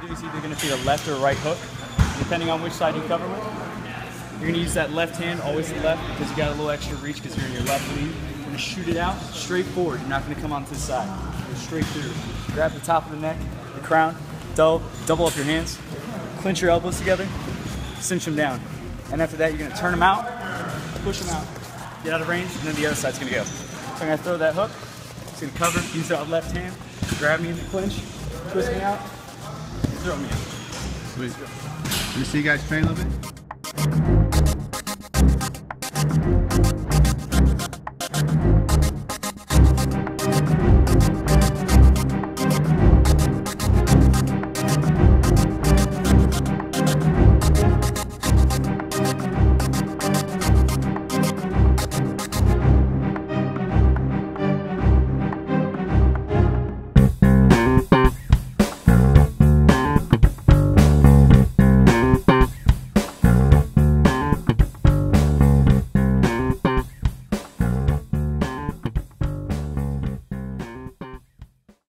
do is either going to be a left or a right hook, depending on which side you cover with. You're going to use that left hand, always the left, because you got a little extra reach because you're in your left lead. You're going to shoot it out straight forward. You're not going to come onto the side. Go straight through. Grab the top of the neck, the crown, double, double up your hands, clinch your elbows together, cinch them down. And after that, you're going to turn them out, push them out, get out of range, and then the other side's going to go. So I'm going to throw that hook. It's going to cover, use that left hand, grab me in the clinch, twist me out, throw me. Sweet. Let me see you guys train a little bit.